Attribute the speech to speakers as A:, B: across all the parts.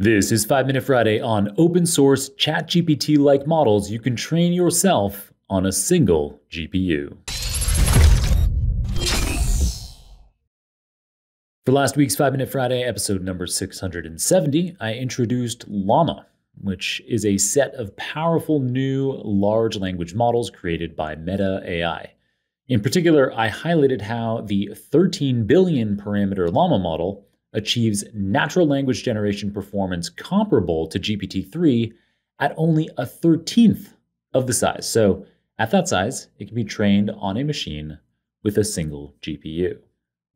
A: This is 5 Minute Friday on open source ChatGPT like models you can train yourself on a single GPU. For last week's 5 Minute Friday, episode number 670, I introduced Llama, which is a set of powerful new large language models created by Meta AI. In particular, I highlighted how the 13 billion parameter Llama model achieves natural language generation performance comparable to GPT 3 at only a 13th of the size. So, at that size, it can be trained on a machine with a single GPU.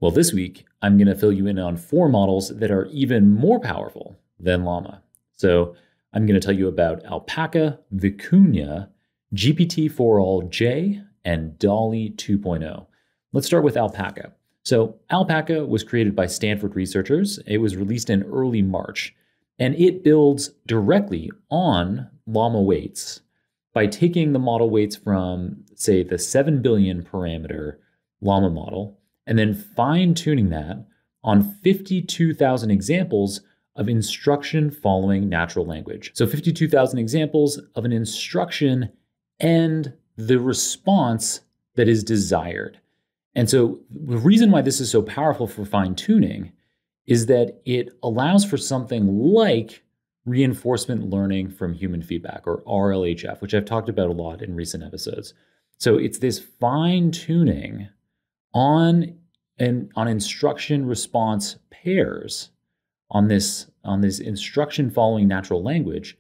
A: Well, this week, I'm going to fill you in on four models that are even more powerful than Llama. So, I'm going to tell you about Alpaca, Vicuña, GPT-4All-J, and Dolly 2.0. Let's start with Alpaca. So, Alpaca was created by Stanford researchers. It was released in early March, and it builds directly on Llama weights by taking the model weights from, say, the 7 billion parameter Llama model, and then fine tuning that on 52,000 examples of instruction following natural language. So, 52,000 examples of an instruction and the response that is desired. And so the reason why this is so powerful for fine tuning is that it allows for something like reinforcement learning from human feedback or RLHF, which I've talked about a lot in recent episodes. So it's this fine tuning on and on instruction response pairs on this on this instruction following natural language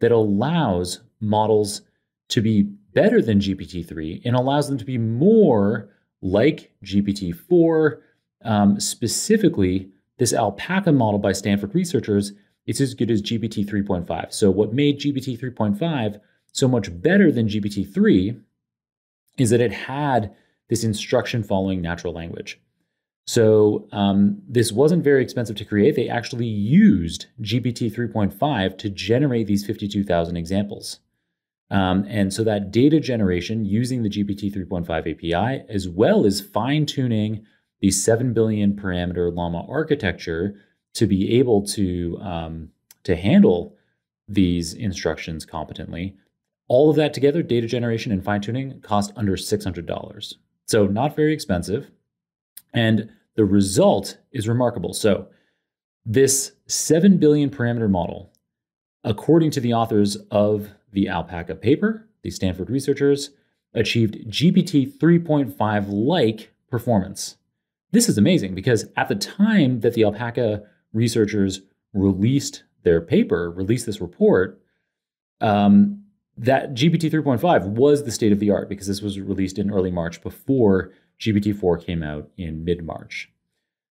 A: that allows models to be better than GPT-3 and allows them to be more like GPT-4. Um, specifically, this Alpaca model by Stanford researchers is as good as GPT 3.5. So, what made GPT 3.5 so much better than GPT 3 is that it had this instruction following natural language. So, um, this wasn't very expensive to create. They actually used GPT 3.5 to generate these 52,000 examples. Um, and so that data generation using the GPT 3.5 API, as well as fine tuning the 7 billion parameter Llama architecture to be able to, um, to handle these instructions competently, all of that together, data generation and fine tuning, cost under $600. So not very expensive. And the result is remarkable. So this 7 billion parameter model, according to the authors of the Alpaca paper, the Stanford researchers achieved GPT 3.5 like performance. This is amazing because at the time that the Alpaca researchers released their paper, released this report, um, that GPT 3.5 was the state of the art because this was released in early March before GPT 4 came out in mid March.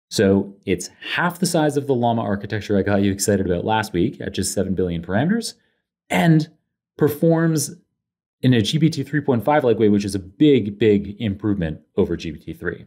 A: So it's half the size of the Llama architecture I got you excited about last week at just 7 billion parameters, and performs in a GPT 3.5 like way, which is a big, big improvement over GPT 3.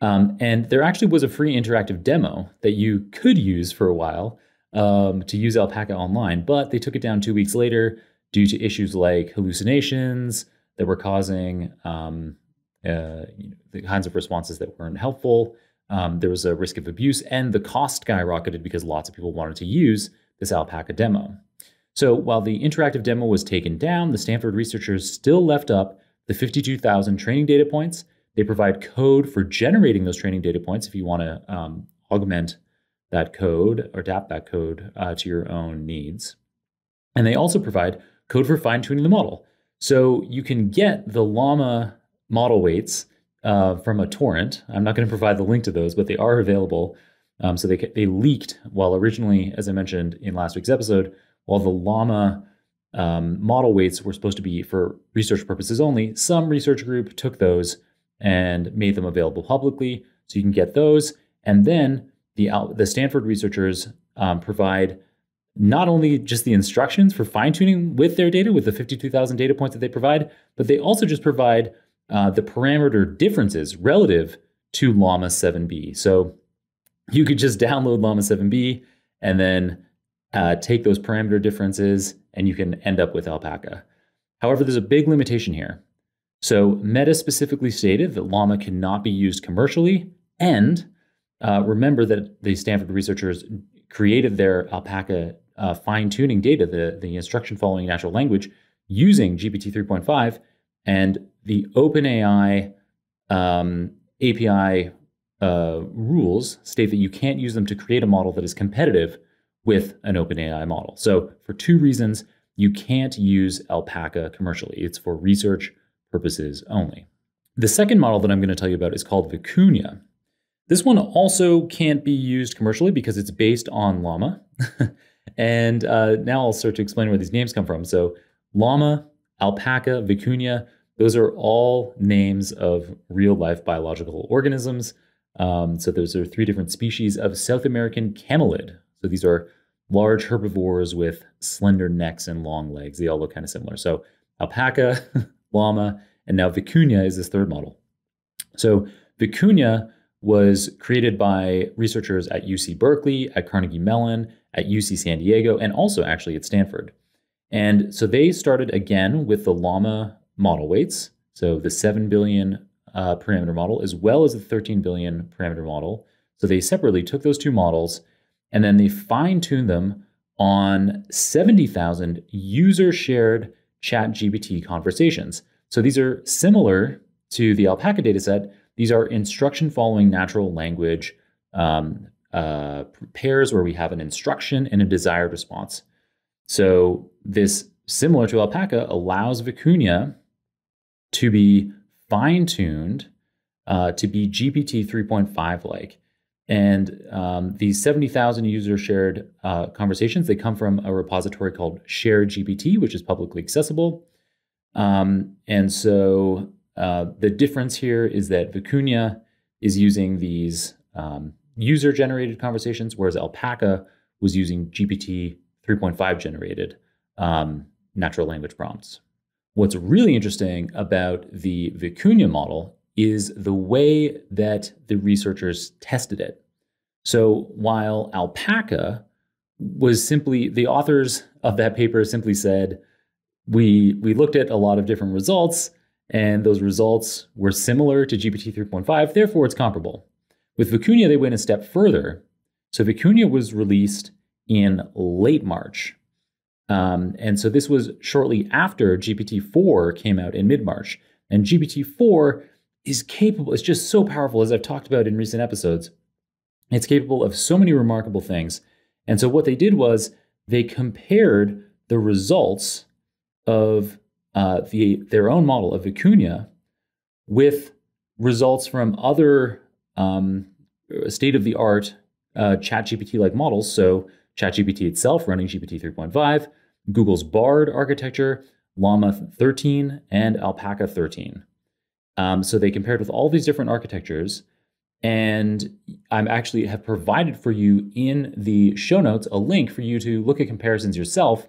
A: Um, and there actually was a free interactive demo that you could use for a while um, to use Alpaca online, but they took it down two weeks later due to issues like hallucinations that were causing um, uh, you know, the kinds of responses that weren't helpful. Um, there was a risk of abuse, and the cost skyrocketed because lots of people wanted to use this Alpaca demo. So while the interactive demo was taken down, the Stanford researchers still left up the 52,000 training data points. They provide code for generating those training data points if you want to um, augment that code or adapt that code uh, to your own needs. And they also provide code for fine tuning the model. So you can get the Llama model weights uh, from a torrent. I'm not going to provide the link to those, but they are available. Um, so they, they leaked while originally, as I mentioned in last week's episode, while the llama um, model weights were supposed to be for research purposes only, some research group took those and made them available publicly. So you can get those. And then the, the Stanford researchers um, provide not only just the instructions for fine tuning with their data, with the 52,000 data points that they provide, but they also just provide uh, the parameter differences relative to Llama 7B. So you could just download Llama 7B and then uh, take those parameter differences, and you can end up with alpaca. However, there's a big limitation here. So Meta specifically stated that llama cannot be used commercially, and uh, remember that the Stanford researchers created their Alpaca uh, fine tuning data, the, the instruction following natural language, using GPT 3.5. And the OpenAI um, API uh, rules state that you can't use them to create a model that is competitive with an OpenAI model. So, for two reasons, you can't use Alpaca commercially. It's for research purposes only. The second model that I'm going to tell you about is called Vicuña. This one also can't be used commercially because it's based on Llama. and uh, now I'll start to explain where these names come from. So, Llama, Alpaca, Vicuña, those are all names of real life biological organisms. Um, so, those are three different species of South American camelid. So, these are large herbivores with slender necks and long legs. They all look kind of similar. So, alpaca, llama, and now Vicuña is this third model. So, Vicuña was created by researchers at UC Berkeley, at Carnegie Mellon, at UC San Diego, and also actually at Stanford. And so they started again with the llama model weights, so the 7 billion uh, parameter model, as well as the 13 billion parameter model. So they separately took those two models and then they fine tune them on 70,000 user shared ChatGPT conversations. So these are similar to the Alpaca dataset, these are instruction following natural language um, uh, pairs where we have an instruction and a desired response. So this, similar to Alpaca, allows Vicuña to be fine-tuned uh, to be GPT 3.5 like. And um, these 70,000 user shared uh, conversations, they come from a repository called ShareGPT, which is publicly accessible. Um, and so uh, the difference here is that Vicuña is using these um, user generated conversations, whereas Alpaca was using GPT 3.5 generated um, natural language prompts. What's really interesting about the Vicuña model is the way that the researchers tested it. So while Alpaca was simply, the authors of that paper simply said, we, we looked at a lot of different results and those results were similar to GPT 3.5, therefore it's comparable. With Vicuña, they went a step further. So Vicuña was released in late March. Um, and so this was shortly after GPT 4 came out in mid March. And GPT 4 is capable, it's just so powerful, as I've talked about in recent episodes. It's capable of so many remarkable things. And so what they did was they compared the results of uh, the, their own model of Vicuña with results from other um, state of the art uh, ChatGPT like models. So, ChatGPT itself running GPT 3.5, Google's Bard architecture, Llama 13, and Alpaca 13. Um, so, they compared with all these different architectures. And I'm actually have provided for you in the show notes a link for you to look at comparisons yourself.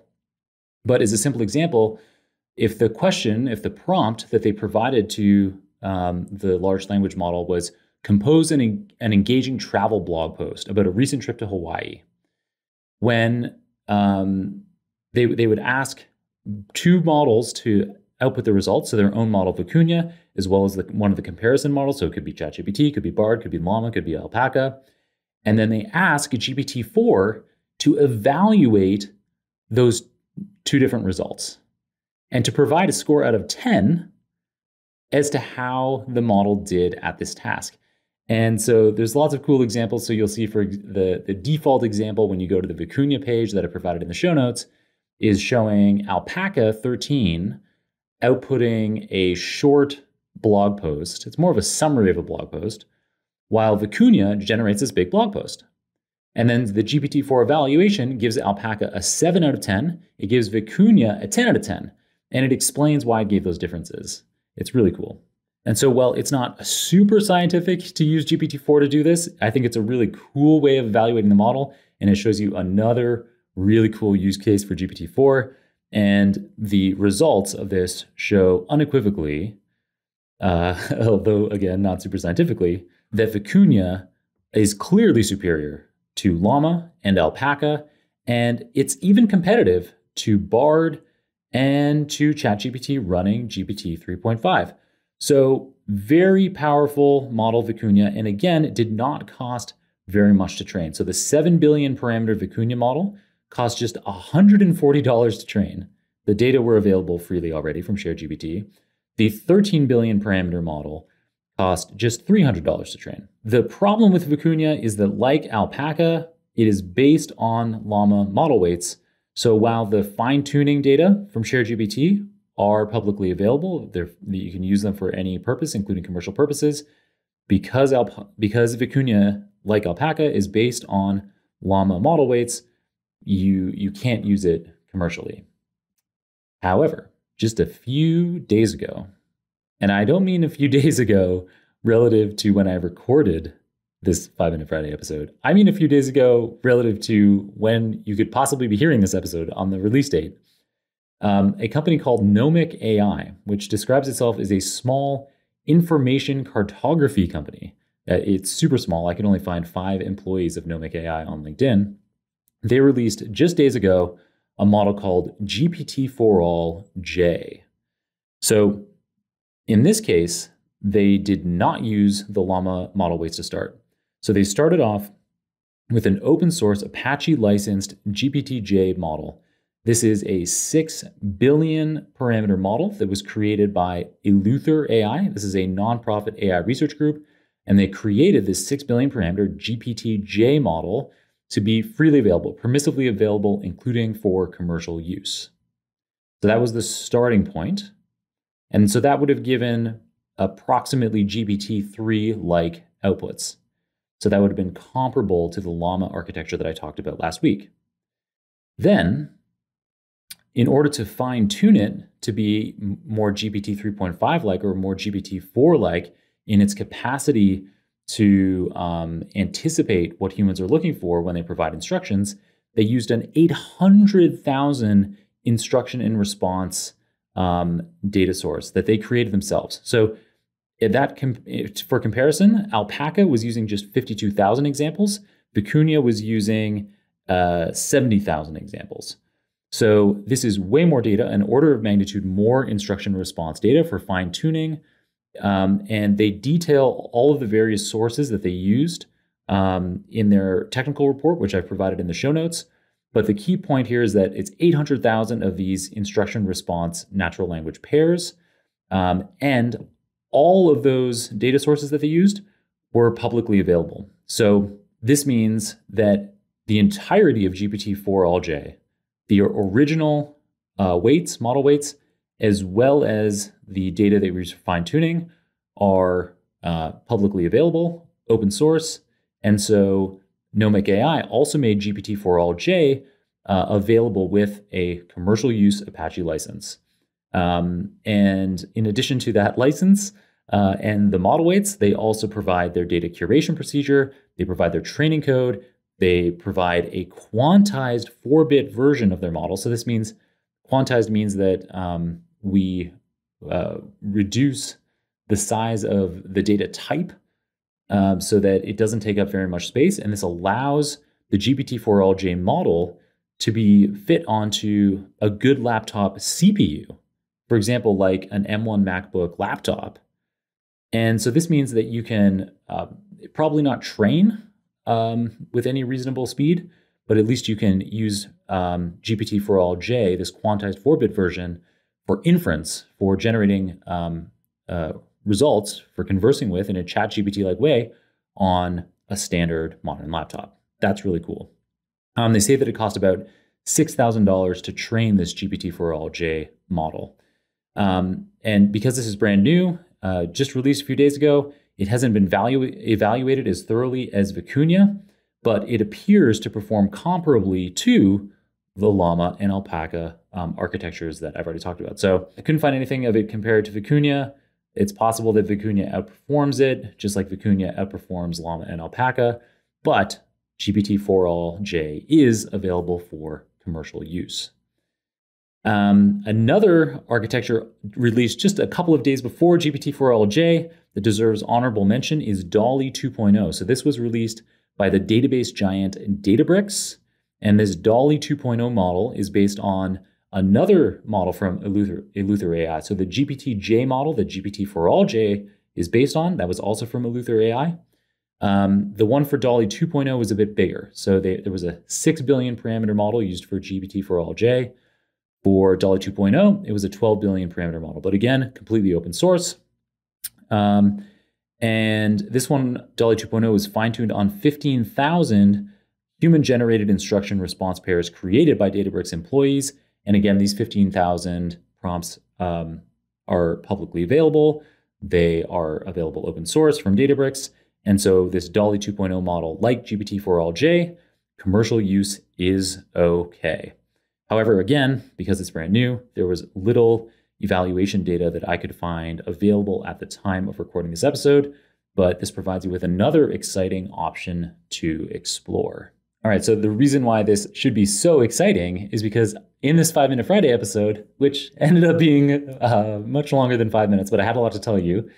A: But as a simple example, if the question, if the prompt that they provided to um, the large language model was compose an, an engaging travel blog post about a recent trip to Hawaii, when um, they, they would ask two models to output the results, so their own model Vicuña, as well as the, one of the comparison models. So it could be ChatGPT, could be Bard, could be Llama, could be Alpaca. And then they ask GPT-4 to evaluate those two different results and to provide a score out of 10 as to how the model did at this task. And so there's lots of cool examples. So you'll see for the, the default example when you go to the Vicuña page that I provided in the show notes is showing Alpaca 13 outputting a short blog post. It's more of a summary of a blog post, while Vicuña generates this big blog post. And then the GPT-4 evaluation gives Alpaca a 7 out of 10. It gives Vicuña a 10 out of 10 and it explains why it gave those differences. It's really cool. And so, while it's not super scientific to use GPT-4 to do this, I think it's a really cool way of evaluating the model, and it shows you another really cool use case for GPT-4. And the results of this show unequivocally, uh, although again not super scientifically, that Vicuña is clearly superior to Llama and Alpaca, and it's even competitive to Bard and to ChatGPT running GPT 3.5. So, very powerful model Vicuña. And again, it did not cost very much to train. So the 7 billion parameter Vicuña model cost just $140 to train. The data were available freely already from ShareGPT. The 13 billion parameter model cost just $300 to train. The problem with Vicuña is that, like Alpaca, it is based on Llama model weights. So while the fine tuning data from ShareGPT are publicly available, you can use them for any purpose, including commercial purposes, because, Alp- because Vicuña, like Alpaca, is based on Llama model weights, you, you can't use it commercially. However, just a few days ago, and I don't mean a few days ago relative to when I recorded this Five Minute Friday episode. I mean a few days ago relative to when you could possibly be hearing this episode on the release date. Um, a company called Nomic AI, which describes itself as a small information cartography company. Uh, it's super small. I can only find five employees of Nomic AI on LinkedIn. They released just days ago a model called GPT-4All-J. So in this case, they did not use the Llama model weights to start. So they started off with an open source Apache licensed GPT-J model. This is a 6 billion parameter model that was created by Eleuther AI. This is a nonprofit AI research group, and they created this 6 billion parameter GPT-J model to be freely available, permissively available, including for commercial use. So that was the starting point. And so that would have given approximately GPT-3 like outputs. So that would have been comparable to the Llama architecture that I talked about last week. Then, in order to fine tune it to be more GPT 3.5 like or more GPT 4 like in its capacity to um, anticipate what humans are looking for when they provide instructions, they used an 800,000 instruction and response um, data source that they created themselves. So that com- for comparison, Alpaca was using just 52,000 examples. Vicuña was using uh, 70,000 examples. So this is way more data, an order of magnitude more instruction response data for fine tuning. Um, and they detail all of the various sources that they used um, in their technical report, which I've provided in the show notes. But the key point here is that it's 800,000 of these instruction response natural language pairs. Um, and all of those data sources that they used were publicly available. So this means that the entirety of GPT-4All-J, the original uh, weights, model weights, as well as the data that we use for fine tuning, are uh, publicly available, open source. And so Nomic AI also made GPT-4All-J uh, available with a commercial use Apache license. Um, and in addition to that license uh, and the model weights, they also provide their data curation procedure, they provide their training code, they provide a quantized four bit version of their model. So this means quantized means that um, we uh, reduce the size of the data type um, so that it doesn't take up very much space. And this allows the GPT-4All-J model to be fit onto a good laptop CPU, for example, like an M1 MacBook laptop. And so this means that you can uh, probably not train um, with any reasonable speed, but at least you can use um, GPT-4All-J, this quantized 4-bit version, for inference, for generating um, uh, results, for conversing with in a ChatGPT-like way on a standard modern laptop. That's really cool. Um, they say that it cost about $6,000 to train this GPT-4All-J model. Um, and because this is brand new, uh, just released a few days ago, it hasn't been value- evaluated as thoroughly as Vicuña, but it appears to perform comparably to the Llama and Alpaca um, architectures that I've already talked about. So I couldn't find anything of it compared to Vicuña. It's possible that Vicuña outperforms it, just like Vicuña outperforms Llama and Alpaca, but GPT-4All-J is available for commercial use. Um, another architecture released just a couple of days before GPT-4All-J that deserves honorable mention is Dolly 2.0. So this was released by the database giant Databricks, and this Dolly 2.0 model is based on another model from Eleuther, AI. So the GPT-J model the GPT-4All-J is based on, that was also from Eleuther AI. Um, the one for Dolly 2.0 was a bit bigger. So they, there was a 6 billion parameter model used for GPT-4All-J. For Dolly 2.0, it was a 12 billion parameter model, but again, completely open source. Um, and this one, Dolly 2.0, was fine tuned on 15,000 human generated instruction response pairs created by Databricks employees. And again, these 15,000 prompts um, are publicly available. They are available open source from Databricks. And so this Dolly 2.0 model, like GPT-4All-J, commercial use is okay. However, again, because it's brand new, there was little evaluation data that I could find available at the time of recording this episode, but this provides you with another exciting option to explore. All right, so the reason why this should be so exciting is because in this Five Minute Friday episode, which ended up being uh, much longer than five minutes, but I had a lot to tell you,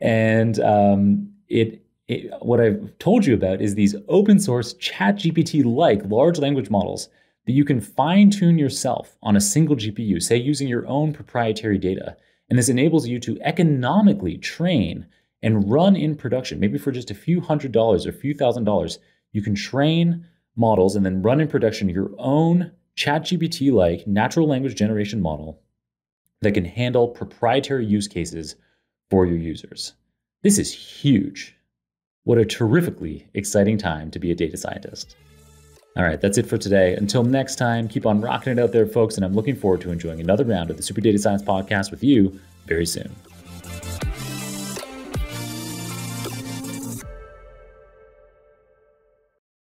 A: and um, it, it what I've told you about is these open source ChatGPT like large language models that you can fine tune yourself on a single GPU, say using your own proprietary data. And this enables you to economically train and run in production, maybe for just a few hundred dollars or a few thousand dollars. You can train models and then run in production your own ChatGPT like natural language generation model that can handle proprietary use cases for your users. This is huge. What a terrifically exciting time to be a data scientist. All right, that's it for today. Until next time, keep on rocking it out there, folks, and I'm looking forward to enjoying another round of the Super Data Science Podcast with you very soon.